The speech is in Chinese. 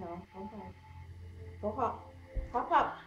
好，好，好，好，好，好。